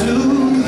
to